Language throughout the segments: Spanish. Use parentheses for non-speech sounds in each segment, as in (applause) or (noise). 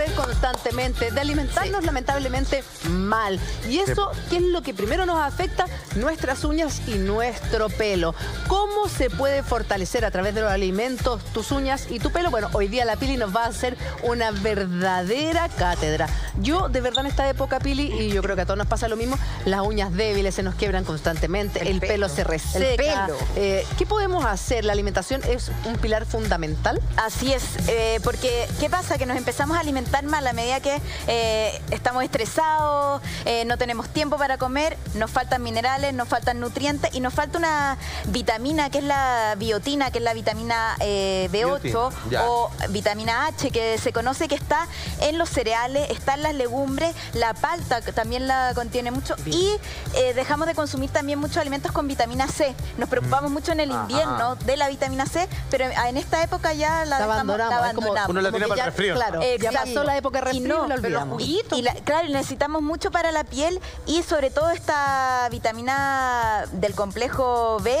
correr constantemente, de alimentarnos lamentablemente mal. Y eso, ¿qué es lo que primero nos afecta? Nuestras uñas y nuestro pelo. ¿Cómo se puede fortalecer a través de los alimentos tus uñas y tu pelo? Bueno, hoy día la Pili nos va a hacer una verdadera cátedra. Yo, de verdad, en esta época, Pili, y yo creo que a todos nos pasa lo mismo, las uñas débiles se nos quiebran constantemente, el, pelo. se reseca. El pelo. Eh, ¿Qué podemos hacer? ¿La alimentación es un pilar fundamental? Así es, eh, porque ¿qué pasa? Que nos empezamos a alimentar mal a medida que eh, estamos estresados, eh, no tenemos tiempo para comer, nos faltan minerales, nos faltan nutrientes y nos falta una vitamina que es la biotina, que es la vitamina eh, B8 Biotina, ya. o vitamina H, que se conoce que está en los cereales, está en las legumbres, la palta que también la contiene mucho y eh, dejamos de consumir también muchos alimentos con vitamina C. Nos preocupamos mucho en el Ajá. invierno de la vitamina C, pero en esta época ya la, abandonamos. la es como- abandonamos. Uno la como tiene que para el ya- resfrío. Claro, ya Exacto. Pasó la época de Y no, y olvidamos. Y la- claro, necesitamos mucho para la piel y sobre todo esta vitamina del complejo B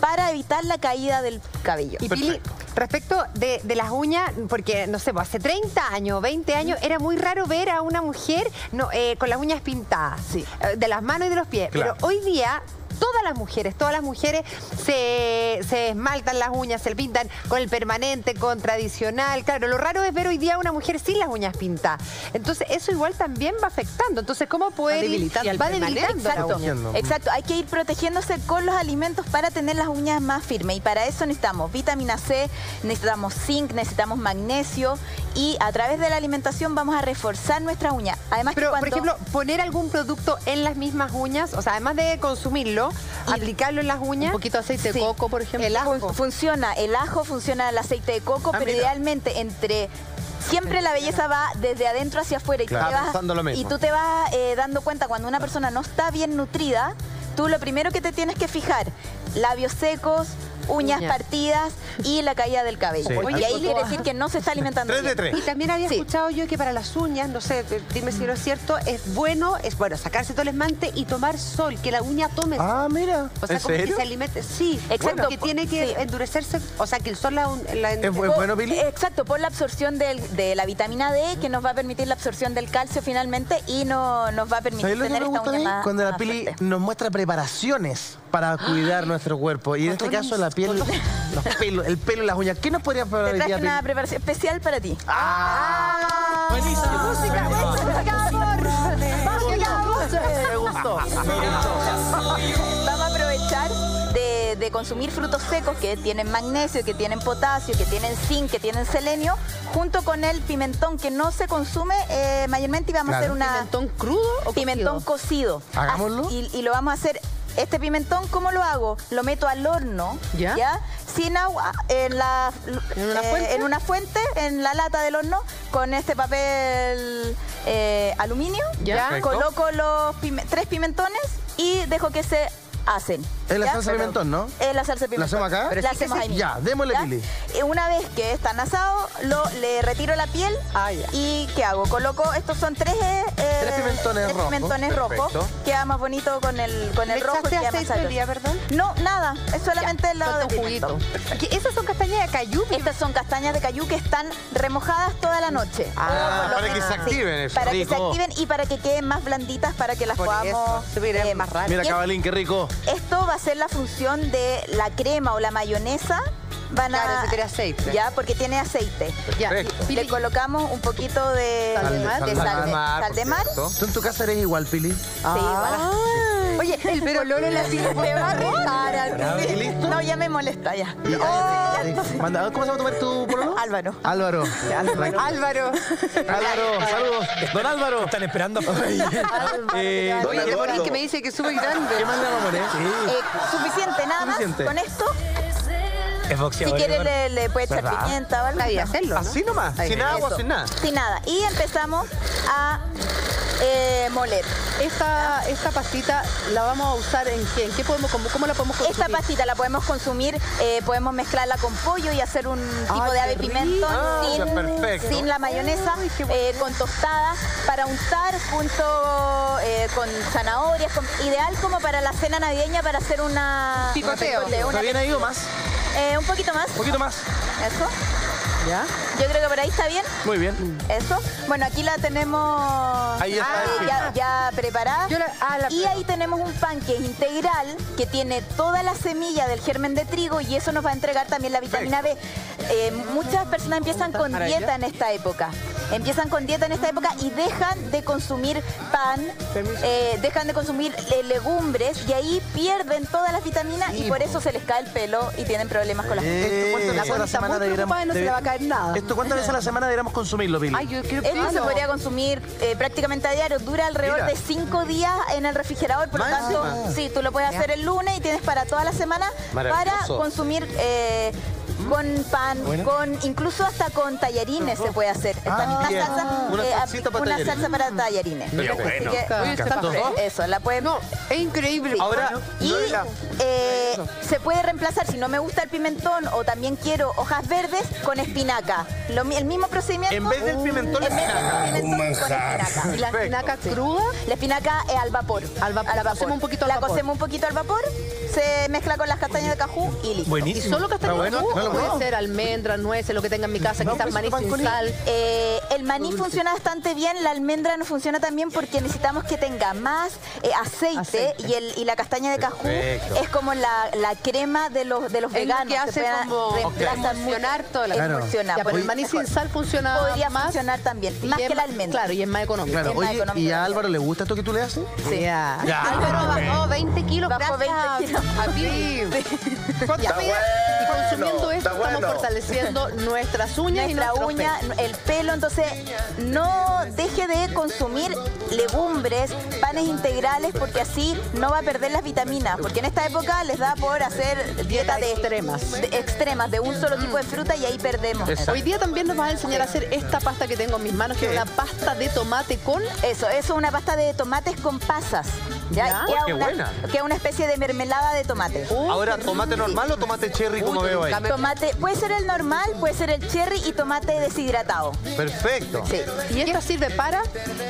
para evitar la caída del cabello. Y Pili, respecto de, de las uñas, porque no sé, pues, hace 30 años, 20 años, era muy raro ver a una mujer no, eh, con las uñas pintadas, Sí. eh, de las manos y de los pies. Claro. Pero hoy día todas las mujeres, todas las mujeres se, se esmaltan las uñas, se pintan con el permanente, con tradicional. Claro, lo raro es ver hoy día a una mujer sin las uñas pintadas. Entonces, eso igual también va afectando. Entonces, ¿cómo poder ir- debilitando va debilitando la Exacto, exacto. Hay que ir protegiéndose con los alimentos para tener las uñas más firmes. Y para eso necesitamos vitamina C, necesitamos zinc, necesitamos magnesio. Y a través de la alimentación vamos a reforzar nuestras uñas. Además, que Pero, por ejemplo, poner algún producto en las mismas uñas, o sea, además de consumirlo, aplicarlo en las uñas. Un poquito de aceite Sí. de coco, por ejemplo. El ajo. Fun- Funciona el ajo, funciona el aceite de coco, Ah, pero mira. idealmente entre... Siempre la belleza va desde adentro hacia afuera y, tú Claro, te vas, pensando lo mismo. y tú te vas eh, dando cuenta cuando una persona no está bien nutrida, tú lo primero que te tienes que fijar, labios secos, uñas partidas y la caída del cabello. Sí. Y ahí quiere decir que no se está alimentando Tres de bien. tres. Y también había Sí. escuchado yo que para las uñas, no sé, dime si no es cierto, es bueno, es bueno sacarse todo el esmante y tomar sol, que la uña tome sol. Ah, mira. O sea, ¿En como que se alimente. Sí, Exacto. Porque tiene que Sí. endurecerse, o sea, que el sol la, la ¿Es Por- bueno, Pili? Exacto, por la absorción del- de la vitamina D que nos va a permitir la absorción del calcio finalmente y no, nos va a permitir ¿Sabes lo que tener esta uña mí? más Cuando la Pili nos muestra preparaciones para cuidar nuestro cuerpo. Y en este caso la piel, (laughs) los pelos, el pelo y las uñas. ¿Qué nos podría Te preparar hoy traje una preparación especial para ti. ¡Ah! Me gustó. Vamos a aprovechar de, de consumir frutos secos que tienen magnesio, que tienen potasio, que tienen zinc, que tienen selenio, junto con el pimentón que no se consume eh, mayormente y vamos a Claro. hacer una ¿Pimentón crudo o pimentón cocido? cocido. Hagámoslo. Y, y lo vamos a hacer. Este pimentón, ¿cómo lo hago? Lo meto al horno, ¿Ya? Sin agua, en la ¿En una eh, fuente? en una fuente, en la lata del horno, con este papel eh, aluminio. ¿Ya? Coloco los pime- tres pimentones y dejo que se hacen. Es la ¿ya? salsa de pimentón, ¿no? Es la salsa de ¿La pimentón. hacemos acá? Pero La sí hacemos sí. ahí mismo. Ya, démosle, ¿ya? Pili. Una vez que están asados, lo, le retiro la piel. Ah, ya. ¿Y qué hago? Coloco, estos son tres, eh, Tres pimentones tres rojos. pimentones rojos. Queda más bonito con el, con ¿Le el rojo. echaste aceite de oliva, verdad? No, nada. Es solamente lo falta de un juguito. Esas son castañas de cayú. Estas son castañas de cayú que están remojadas toda la noche. Ah, O por lo para que se activen eso. Para que se activen y para que queden más blanditas para que las Por podamos verá eh, más raro. Mira, cabalín, qué rico. Esto va a ser la función de la crema o la mayonesa. Van a, Claro, tiene aceite. Ya, porque tiene aceite. Perfecto. Le colocamos un poquito de Sal de mar. de sal de- sal de mar. ¿Tú en tu casa eres igual, Pili? Sí, igual. (laughs) Oye, el pololo la Pili te va a (laughs) ¿Y listo? No, ya me molesta ya. Y- ah, ya, ya. Manda, ¿Cómo se va a tomar tu pololo? Álvaro. Álvaro. Álvaro. Álvaro, saludos. Don Álvaro. Están esperando. Eh, Oye, ¿qué- el Boris que me dice que sube grande. ¿Qué más le vamos a poner? Eh, suficiente, nada Suficiente. más. Con esto, Es si boxeador. quiere Eduardo. le, le puede echar ¿Verdad? pimienta o algo. Hacerlo, ¿no? Así nomás, Ahí, sin agua, sin nada. Sin nada. Y empezamos a moler. esta, esta pastita la vamos a usar en qué? ¿En qué podemos, cómo, cómo la podemos consumir? Esta pastita la podemos consumir, eh, podemos mezclarla con pollo y hacer un tipo Ay, de ave sin, Ah, sin la mayonesa, eh, con tostada, para untar junto eh, con zanahorias, con- ideal como para la cena navideña para hacer una Picoteo. una ¿Está bien ahí o más? Eh, un poquito más, Un poquito más. eso. ¿Ya? Yo creo que por ahí está bien. Muy bien. Eso. Bueno, aquí la tenemos Ahí está, ah, ya, ya preparada. Yo la- ah, la y ahí tenemos un pan que es integral, que tiene toda la semilla del germen de trigo y eso nos va a entregar también la vitamina B. Eh, muchas personas empiezan con Maravilla. dieta en esta época. Empiezan con dieta en esta época y dejan de consumir pan, eh, dejan de consumir eh, legumbres y ahí pierden todas las vitaminas y por eso se les cae el pelo y tienen problemas con las ¿Esto cuántas La la semana preocupada y no se le va a caer nada. ¿Esto cuántas veces a la semana deberíamos consumirlo, Pili? Ay, yo Esto se probarlo. podría consumir eh, prácticamente a diario, dura alrededor Mira. de cinco días en el refrigerador, por lo tanto, sí, tú lo puedes hacer el lunes y tienes para toda la semana para consumir eh, con pan, con incluso hasta con tallarines se puede hacer. Esta Ah, misma bien. salsa, Una eh, salsita para una tallarines. salsa para tallarines. Pero Así bueno. que. Eso, la pueden No, es increíble. Ahora, y no era- eh, se puede reemplazar, si no me gusta el pimentón o también quiero hojas verdes, con espinaca. Lo el mismo procedimiento. En vez del pimentón, en vez del pimentón, con espinaca. ¿Y la espinaca cruda? La espinaca es al vapor. Al vapor, la cocemos un poquito al La vapor. cocemos un poquito al vapor, se mezcla con las castañas de cajú y listo. ¿Y Buenísimo. solo castaña Está bueno, de no lo Puede ser almendras, nueces, lo que tenga en mi casa, No, quizás pues, maní sin con sal. Eh, el maní funciona bastante bien, la almendra no funciona tan bien porque necesitamos que tenga más eh, aceite, Aceite. Y, el, y la castaña de cajú Perfecto. es como la, la crema de los, de los Es lo veganos. que hace como mucho. toda la- Claro. Ya, pero el pues, maní mejor. sin sal funciona Podría más. funcionar también, y más que la almendra. Claro, y es más económico. Claro, oye, económico ¿y a. Álvaro le gusta esto que tú le haces? Sí. Álvaro bajó 20 kilos. Gracias 20 kilos. a Vivi. ¿Cuánto Ya. mide? Y consumiendo esto estamos fortaleciendo nuestras uñas y nuestra nuestros uña, pelos. el pelo, entonces no deje de consumir legumbres, panes integrales, porque así no va a perder las vitaminas, porque en esta época les da por hacer dieta de extremas. de extremas, de un solo tipo de fruta y ahí perdemos. Exacto. Hoy día también nos vas a enseñar a hacer esta pasta que tengo en mis manos, que es una pasta de tomate con... Eso, eso es una pasta de tomates con pasas. ¿Ya? Ya. Queda Oh, qué una, buena. queda una especie de mermelada de tomate. Uh, Ahora, ¿tomate normal o tomate cherry como veo ahí? Tomate, puede ser el normal, puede ser el cherry y tomate deshidratado. Perfecto. Sí. ¿Y esta sirve para?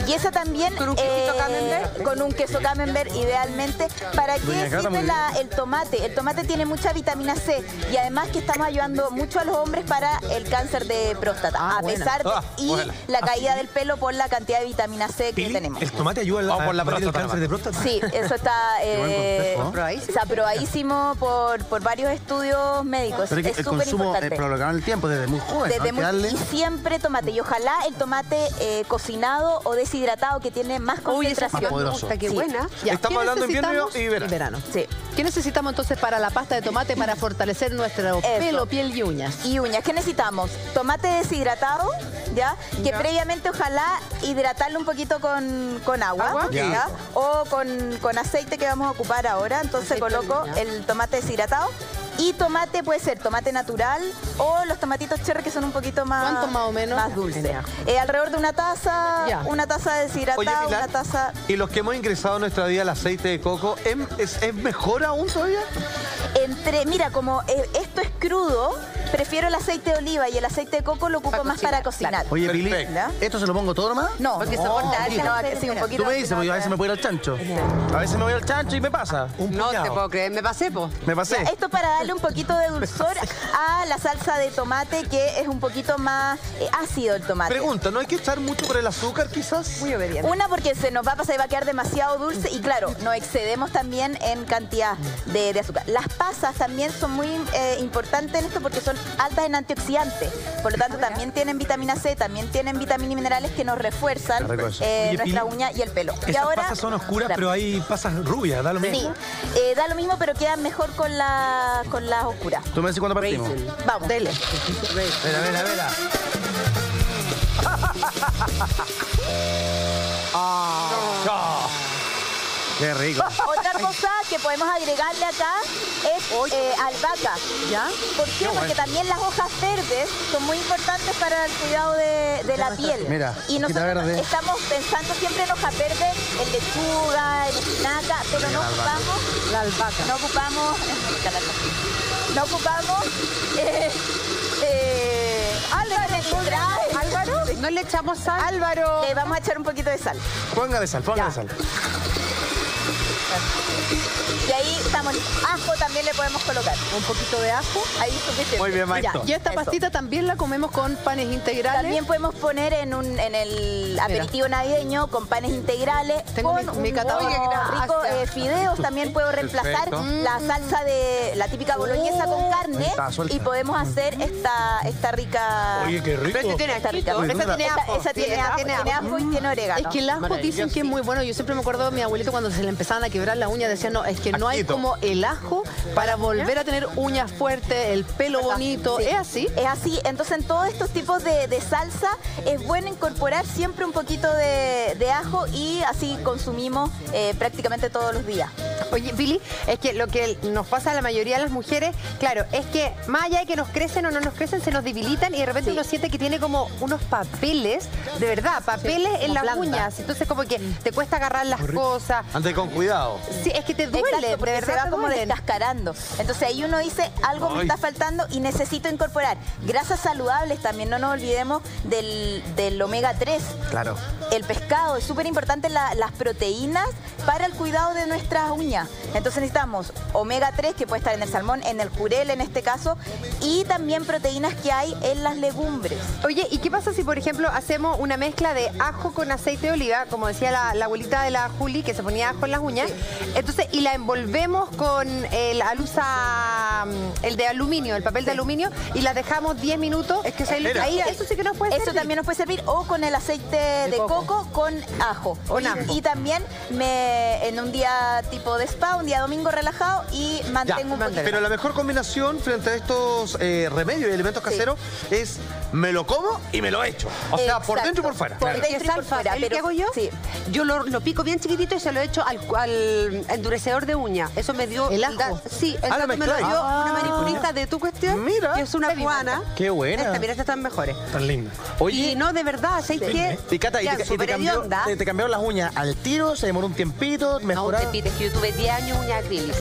Y esa también ¿Con un quesito camembert? con un queso camembert idealmente. ¿Para qué sirve la- el tomate? El tomate tiene mucha vitamina C y además que estamos ayudando mucho a los hombres para el cáncer de próstata, Ah, a buena. pesar de Ah, y buena. la caída del pelo por la cantidad de vitamina C que Pili, tenemos. ¿El tomate ayuda a por la prevenir el próstata cáncer de próstata? Sí, eso está (laughs) eh, ¿no? Aprobadísimo. está por, por varios estudios médicos. Pero es que es el súper consumo importante. es prolongado en el tiempo, desde muy joven. Desde hay que muy- darle- y siempre tomate. Y ojalá el tomate eh, cocinado o deshidratado que tiene más Uy, es concentración. más poderoso. Puta, qué Sí. buena. Ya, Estamos ¿qué hablando en invierno necesitamos? y verano. Sí. ¿Qué necesitamos entonces para la pasta de tomate para fortalecer nuestro pelo, piel y uñas? Y uñas, ¿qué necesitamos? Tomate deshidratado, ¿ya? Que previamente ojalá hidratarlo un poquito con, con agua, ¿Agua? ¿ya? Ya. O con, con aceite que vamos a ocupar ahora. Entonces Aceite coloco el tomate deshidratado. Y tomate puede ser tomate natural o los tomatitos cherry que son un poquito más... ¿Cuánto más o menos? Más dulces. Eh, alrededor de una taza, Ya. una taza Oye, deshidratada, Pilar, una taza... y los que hemos ingresado a nuestra vida el aceite de coco, ¿em- ¿es, es mejor aún todavía? Entre, mira, como eh, esto es crudo, prefiero el aceite de oliva y el aceite de coco lo ocupo más para cocinar. Oye, Pili. ¿esto se lo pongo todo nomás? No, Porque soporta no, sí, un poquito. Tú me dices, porque yo a veces me puedo ir al chancho. A veces me voy al chancho y me pasa. Un No te puedo creer, me pasé, po. Me pasé. Esto para darle un poquito de dulzor (laughs) a la salsa de tomate que es un poquito más eh, ácido el tomate. Pregunta, ¿no hay que echar mucho por el azúcar quizás? Muy obediente. Una porque se nos va a pasar y va a quedar demasiado dulce y claro, nos excedemos también en cantidad de, de azúcar. Las pasas también son muy eh, importantes en esto porque son altas en antioxidantes. Por lo tanto, también tienen vitamina C, también tienen vitaminas y minerales que nos refuerzan eh, Oye, nuestra Pili, uña y el pelo. y Esas ahora, pasas son oscuras, pero hay pasas rubias, da lo Sí, mismo. eh, da lo mismo, pero quedan mejor con, la, con las oscuras. Tú me dices cuándo partimos. Vamos. Dele. Mira, mira, mira. Qué rico. Cosa que podemos agregarle acá es eh, albahaca. ¿Ya? ¿Por qué? Porque también las hojas verdes son muy importantes para el cuidado de, de la piel. Mira, y nosotros verde. estamos pensando siempre en hojas verdes, en lechuga, en espinaca, pero no ocupamos, La albahaca. no ocupamos, (laughs) no ocupamos, (laughs) eh, eh, Álvaro, Álvaro, no le echamos sal. Álvaro, vamos a echar un poquito de sal. Póngale sal, póngale Ya. sal. Ajo también le podemos colocar. Un poquito de ajo. Ahí suficiente. Muy bien, maestro. y esta Eso. pastita también la comemos con panes integrales. También podemos poner en, un, en el aperitivo navideño con panes integrales, Tengo con mi- un rico eh, fideos. También puedo reemplazar Perfecto. la salsa de la típica boloñesa con carne Está y podemos hacer esta, esta rica. Oye, qué rico. Pero tiene Esta rica. esa tiene ajo. esa tiene, Sí, ajo, tiene tiene ajo y tiene orégano. Es que el ajo dicen que es muy bueno. Yo siempre me acuerdo de mi abuelito cuando se le empezaban a quebrar las uñas, decía, no, es que no hay como el ajo para volver a tener uñas fuertes, el pelo bonito. Sí. ¿Es así? Es así. Entonces, en todos estos tipos de, de salsa es bueno incorporar siempre un poquito de, de ajo y así consumimos eh, prácticamente todos los días. Oye, Billy, es que lo que nos pasa a la mayoría de las mujeres, claro, es que más allá de que nos crecen o no nos crecen, se nos debilitan y de repente Sí. uno siente que tiene como unos papeles, de verdad, papeles en las planta. uñas. Entonces como que te cuesta agarrar las cosas. Ande con cuidado. Sí, es que te duele, Exacto, de porque verdad se va te como descascarando. Entonces ahí uno dice, algo me Ay. está faltando y necesito incorporar grasas saludables también. No nos olvidemos del, del omega 3. Claro. El pescado, es súper importante la- las proteínas para el cuidado de nuestras uñas. Entonces necesitamos omega 3, que puede estar en el salmón, en el jurel en este caso, y también proteínas que hay en las legumbres. Oye, ¿y qué pasa si, por ejemplo, hacemos una mezcla de ajo con aceite de oliva, como decía la, la abuelita de la Juli, que se ponía ajo en las uñas? Entonces, y la envolvemos con el alusa, el de aluminio, el papel de aluminio, y la dejamos 10 minutos. Es que Espera. ahí, eso sí que nos puede Eso servir. también nos puede servir o con el aceite de, coco. con ajo. Con y, ajo. y también me en un día tipo de spa, un día domingo relajado y Ya, mantengo un poquito. pero la mejor combinación frente a estos eh, remedios y alimentos caseros es me lo como y me lo echo. O sea, por dentro y por fuera. Por Claro. dentro ¿Qué y por fuera, ¿Es lo pero- que hago yo? Sí. Yo lo, lo pico bien chiquitito y se lo echo al, al endurecedor de uña. Eso me dio... ¿El ajo? da- sí, el Ah, me lo dio Ah. una manicurista de tu cuestión. Mira. Que es una cubana. Qué buena. Esta, mira, estas están mejores. Tan linda. y no, de verdad, ¿sabes qué? Y Cata, y te, y te cambió- te- te cambiaron las uñas al tiro, se demoró un tiempito, No, mejoraron. te pites que yo tuve 10 años uñas acrílicas.